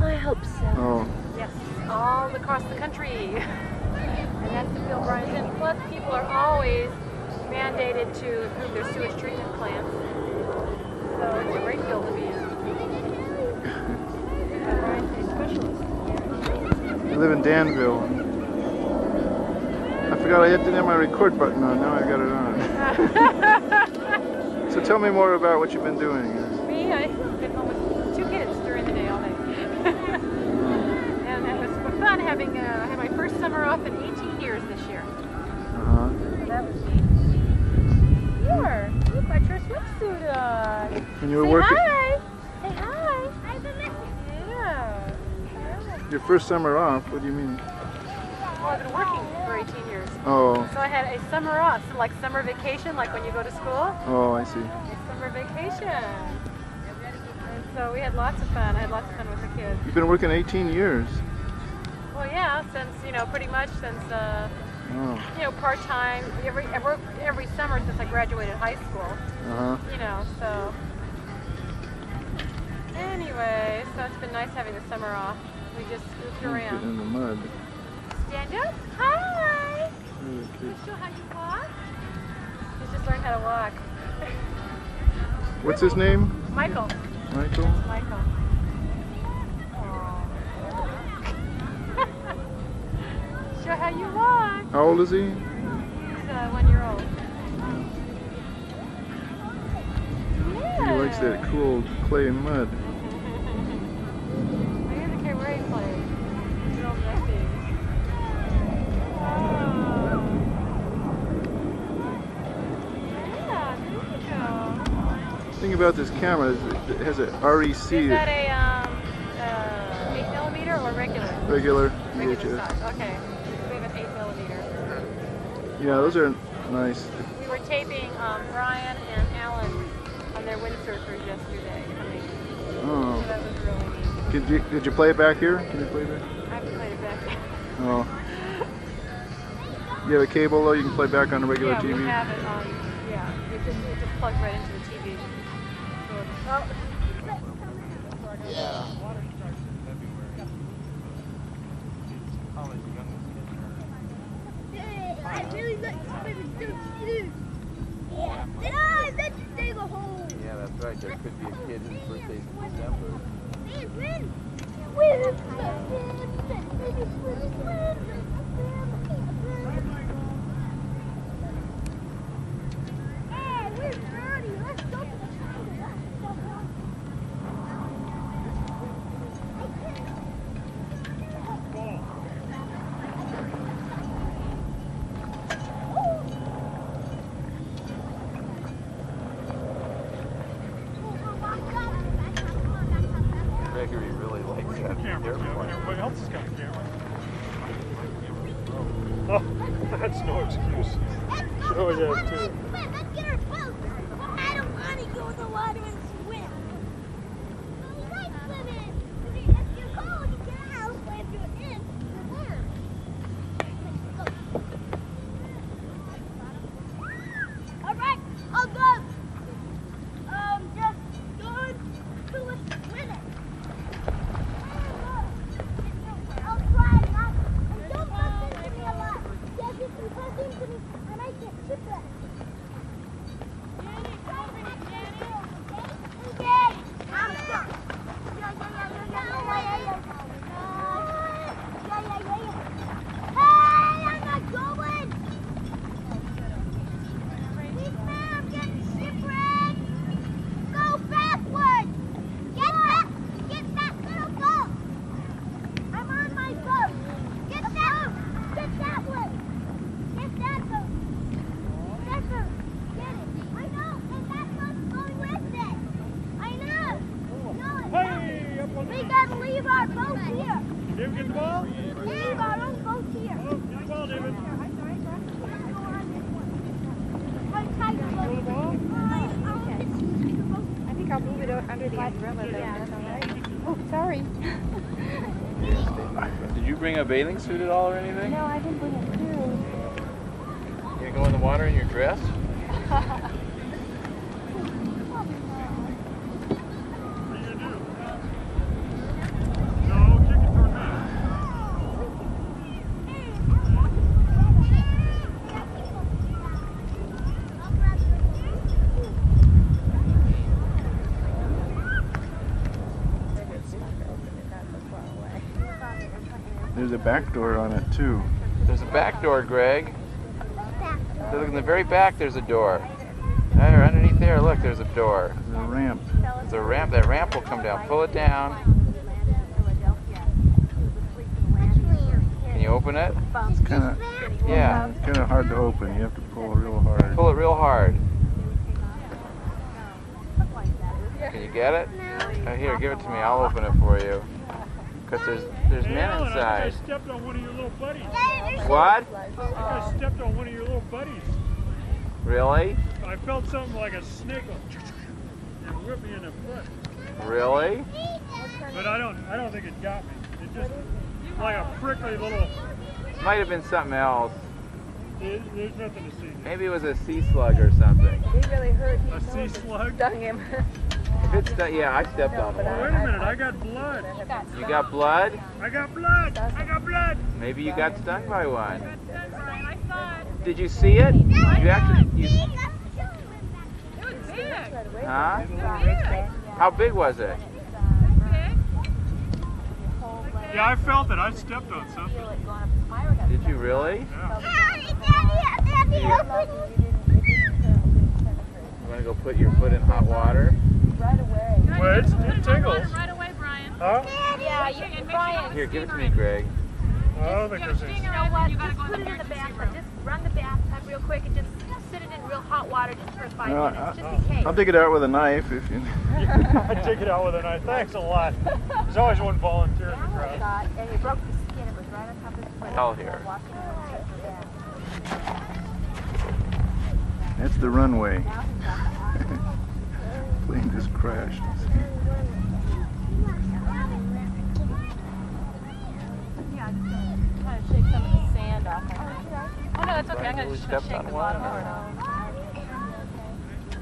I hope so. Oh, Yes, all across the country. and that's the field Brian's in. Plus, people are always mandated to improve their sewage treatment plants. So it's a great field to be in. Brian's a specialist. I live in Danville. I forgot I didn't have my record button on. Now I got it on. So tell me more about what you've been doing. Me, I've been home with two kids during the day all day. and it was fun having uh, I had my first summer off in 18 years this year. Uh-huh. That was neat. Here, you got your swimsuit on. And you were Say working hi. Say hi. Yeah. yeah. your first summer off. What do you mean? Well, I've been working for 18 years. Oh, So I had a summer off, so like summer vacation, like when you go to school. oh, I see. A summer vacation. And so we had lots of fun. I had lots of fun with the kids. You've been working 18 years. Well, yeah, since, you know, pretty much since, uh, Oh, you know, part-time, every, every, every summer since I graduated high school. uh-huh. you know, so. Anyway, so it's been nice having the summer off. We just goofed Getting around. in the mud. Stand up. Hi. Really You show how you walk? He's just learned how to walk. What's his name? Michael. Michael? Michael. Aw. show how you walk. How old is he? He's uh, one year old. He likes that cool clay and mud. Look at the cabaret play. Real messy. Yeah, there you go. The thing about this camera is it has a Is REC that a um, uh, 8 millimeter or regular? regular Regular VHS. Okay. We have an 8 millimeter. Yeah, those are nice. We were taping um, Brian and Alan on their windsurfers yesterday coming. So Oh. that was really neat. Did you, did you play it back here? Can you play it back? I haven't played it back yet. Oh. You have a cable though, you can play back on a regular yeah, TV? we have it on. Yeah, it just it just plugs right into the TV. So it's, oh. I really like swimming, don't you? Yeah. I let you dig a hole. Yeah, that's right. There could be a kid whose birthday's in December. Hey, win. Win. Swim, swim, swim. Hey, we're dirty. Let's go to the pool. Gregory really likes that airplane. Everybody else has got a camera. Oh, that's no excuse. Oh, yeah, too. Let's get our boat. I don't want to go in the water and swim. I like swimming. If you're cold, you get out. But if you're in, you're warm. All right, I'll go. Um, just going to a swimmer. I'll try not. And don't bump into me a lot. Yes, if you bump into me, I might get shipwrecked. I'm on my boat. Get that, get that one. Get that boat. That boat. Get it. I know. And that boat's going with it. I know. No, it's Hey, up on not. We gotta leave our boat here. David, get the ball? Leave our own boat here. Oh, get the ball, David. How tight the boat um, is. I think I'll move it under the umbrella then. Oh, sorry. Did you bring a bathing suit at all or anything? No, I didn't bring it through. You gonna go in the water in your dress? No, There's a back door on it too. There's a back door, Greg. Back. Look in the very back. There's a door. There, underneath there. Look, there's a door. There's a ramp. There's a ramp. That ramp will come down. Pull it down. Can you open it? It's kind of Yeah. kind of hard to open. You have to pull it real hard. Pull it real hard. Can you get it? Oh, here, give it to me. I'll open it for you. Cause there's there's Hey, men Alan, I think I stepped on one of your little buddies. What? I think I stepped on one of your little buddies. Really? I felt something like a snake and whip me in the foot. Really? But I don't I don't think it got me. It just like a prickly little Might have been something else. there- there's nothing to see. Maybe it was a sea slug or something. He really hurt. A sea slug? Stung him. If it's that, yeah, I stepped on Wait a minute, I got blood. You got blood? I got blood. I got blood. Maybe you got stung by one. Did you see it? You actually, you, huh? How big was it? Yeah, I felt it. I stepped on something. Did you really? Yeah. You want to go put your foot in hot water? Well, it's, it tickles. Right away, Brian. Huh? Yeah, you can Brian. Here, give it to me, Greg. I don't think there's any. You know what? Just put it in the bathtub. Just run the bathtub real quick and just sit it in real hot water just for five No, minutes, I- just in case. I'll dig it out with a knife if you. I take it out with a knife. Thanks a lot. There's always one volunteer in the crowd. And you broke the skin. It was right on top of his foot. Hell here. Walking around with it back. That's the runway. Plane just crashed. Kind of shake some of the sand off. I think. Oh no, that's okay. I'm gonna just shake the bottom of it.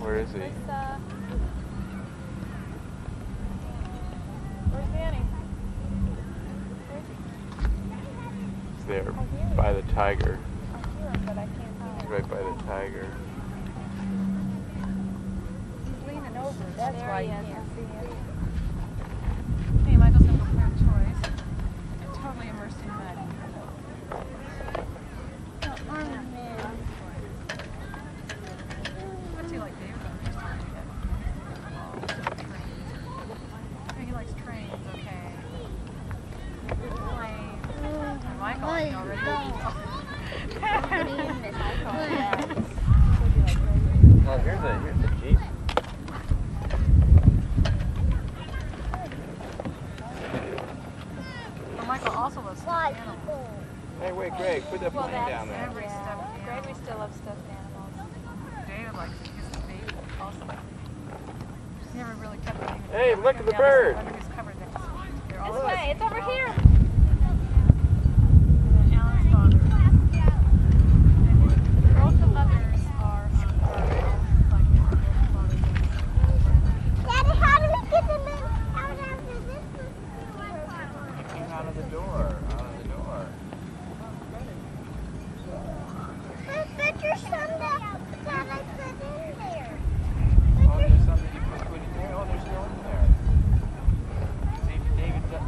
Where is he? Where's Danny? He's there by the tiger. I hear him, but I can't see He's right by the tiger. He's leaning over. That's There why he you can't see him. Hey, Michael's gonna go play with toys. Totally immersed in mud. Oh, What's he like, Dave? He likes trains, okay. Planes. And Michael, you already. Oh, here's a here's a jeep. But Michael also loves stuffed animals. Hey, wait, Greg, put that Well, plane that's down there. every stuffed animal. Gregory still loves stuffed animals. David likes to kiss his baby also. He's never really kept them. Look at the Down bird. Under his cover there. They're all This way. It's over here. And then Alan's father. Both the mothers are like their father's Daddy, how do we get them in? Out after this Came out of the door. Out of the door. I bet there's some that, that I put in there. Oh, there's something you put, put in there. Oh, they're still in there. See, David, dump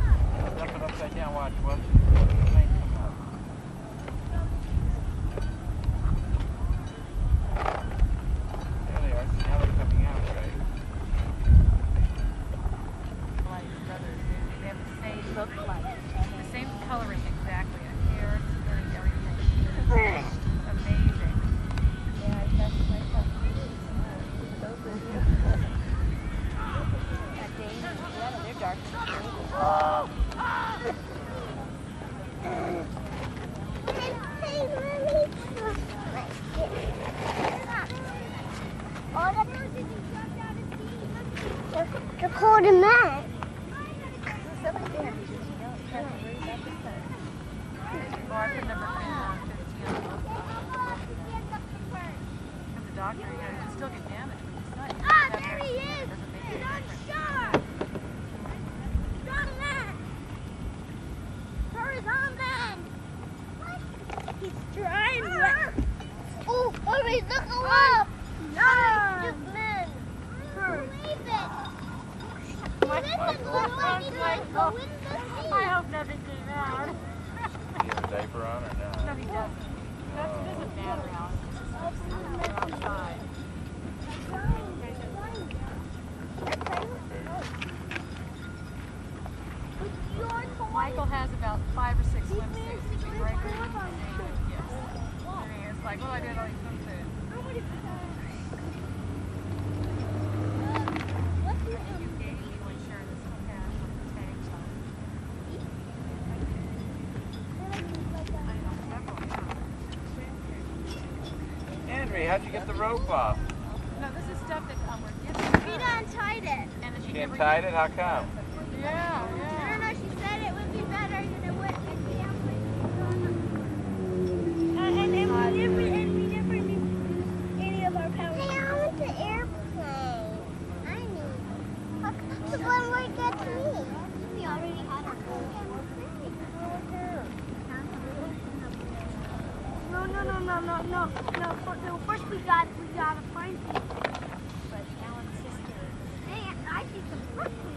dump it upside down. Watch, watch. The plane come up. There they are. Now they're coming out, right? like brothers. They, they have the same look like. The same coloring exactly. And hair, skin, everything. Amazing. Yeah, I touched myself. They're dark. They're cold and mad. Or I could never print on 15 Because the doctor, you you can still get damage with the sun. You Ah, just have there to- he is. doesn't make He's any on difference. shore. Strong man. Hurry's on man. He's trying. Oh, hurry, look up. No. Just men. Believe it. He doesn't look like he's going to go in the sea. I hope nothing came out. diaper on or not? No, he doesn't. That doesn't matter. They're outside. Michael has about five or six swimsuits. Did you break them? Yes. And it's like, oh, I did all these swimsuits. And you gave me one shirt that's has like the tags on it. I know several. Henry, how'd you get the rope off? No, this is stuff that um, we're giving her. done tied it. And she She never untied it? How come? Yeah, I don't know, she said it would be better than it would if we have uh, and, and we never and we never used any of our power. Hey, I want the airplane. I need. The one where it gets me. We already had our No, no, no, no, no, no, no. fir- no first we got we got to find people. But Alan's sister. Hey, I think the first one.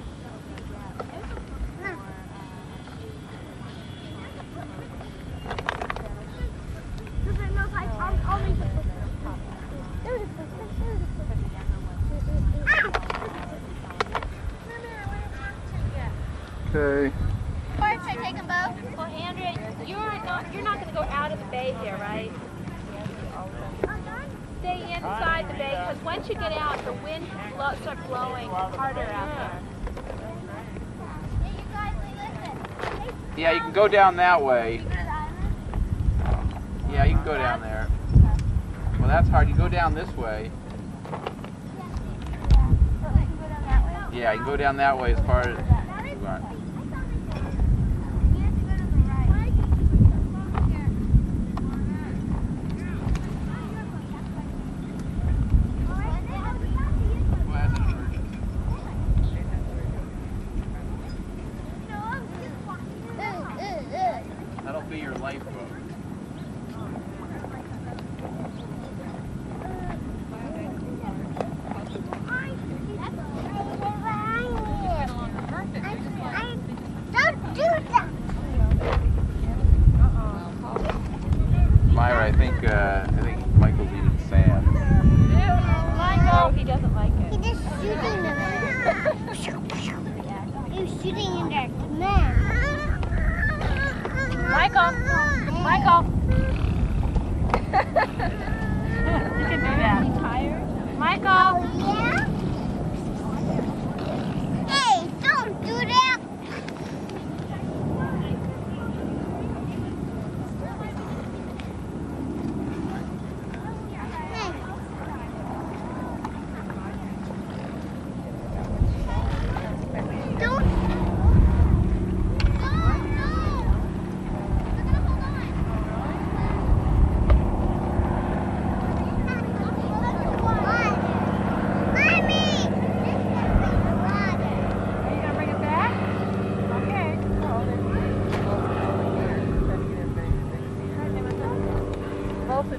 Okay. Bart, should I take them both? Well, Andrea, you're not you're not going to go out of the bay here, right? Stay inside the bay because once you get out, the wind can blow, start blowing harder out there. Yeah, you can go down that way. Yeah, you can go down there. Well, that's hard. You go down this way. Yeah, you can go down that way as far as you want. Well, that's an emergency. That'll be your lifeboat. Don't do that! Myra, I think uh, I think Michael's eating sand. Michael! he doesn't like it. He just shooting them. he was shooting in their command. Michael! Michael! you can do that. tired? Michael! Oh, yeah?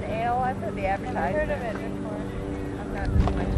an ale? I've heard the. I've heard of it before.